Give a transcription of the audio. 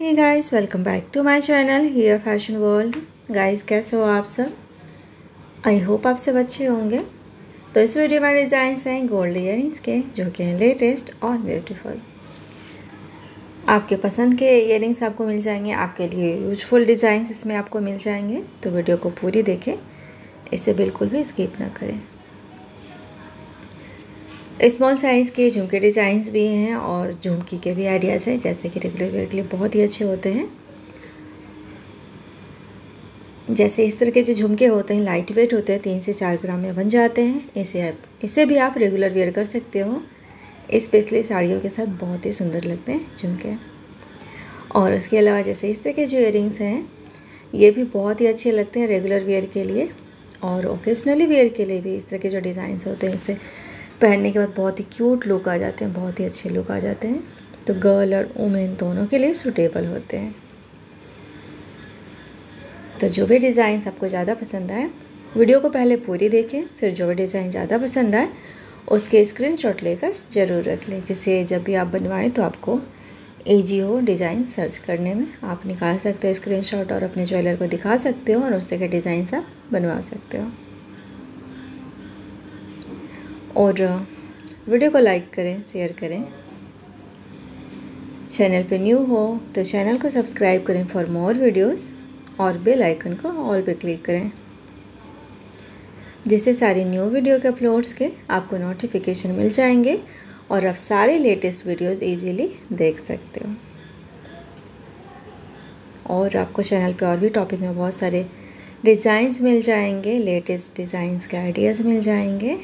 Hey guys welcome back to my channel here fashion world guys कैसे हो आप सब? आई होप आप सब अच्छे होंगे। तो इस वीडियो में डिज़ाइंस हैं गोल्ड इयर के, जो कि हैं लेटेस्ट और ब्यूटीफुल आपके पसंद के इयर आपको मिल जाएँगे, आपके लिए यूजफुल डिज़ाइंस इसमें आपको मिल जाएँगे। तो वीडियो को पूरी देखें, इसे बिल्कुल भी स्किप ना करें। स्मॉल साइज़ के, झुमके डिज़ाइंस भी हैं और झुमकी के भी आइडियाज़ हैं, जैसे कि रेगुलर वेयर के लिए बहुत ही अच्छे होते हैं। जैसे इस तरह के जो झुमके होते हैं लाइट वेट होते हैं, तीन से चार ग्राम में बन जाते हैं। इसे इसे भी आप रेगुलर वेयर कर सकते हो। स्पेशली साड़ियों के साथ बहुत ही सुंदर लगते हैं झुमके। और उसके अलावा जैसे इस तरह के जो इयर हैं, ये भी बहुत ही अच्छे लगते हैं रेगुलर वेयर के लिए। और ओकेजनली वेयर के लिए भी इस तरह के जो डिज़ाइंस होते हैं इसे पहनने के बाद बहुत ही क्यूट लुक आ जाते हैं, बहुत ही अच्छे लुक आ जाते हैं। तो गर्ल और वुमेन दोनों के लिए सूटेबल होते हैं। तो जो भी डिज़ाइन आपको ज़्यादा पसंद आए वीडियो को पहले पूरी देखें, फिर जो भी डिज़ाइन ज़्यादा पसंद आए, उसके स्क्रीनशॉट लेकर ज़रूर रख लें जिससे जब भी आप बनवाएँ तो आपको ईजी हो डिज़ाइन सर्च करने में आप निकाल सकते हो स्क्रीनशॉट और अपने ज्वेलर को दिखा सकते हो और उस तरह के डिज़ाइन आप बनवा सकते हो। और वीडियो को लाइक करें शेयर करें। चैनल पे न्यू हो तो चैनल को सब्सक्राइब करें फॉर मोर वीडियोस और बेल आइकन को ऑल पे क्लिक करें। जिससे सारी न्यू वीडियो के अपलोड्स के आपको नोटिफिकेशन मिल जाएँगे और आप सारे लेटेस्ट वीडियोस इजीली देख सकते हो। और आपको चैनल पे और भी टॉपिक में बहुत सारे डिज़ाइंस मिल जाएँगे लेटेस्ट डिज़ाइंस के आइडियाज़ मिल जाएँगे।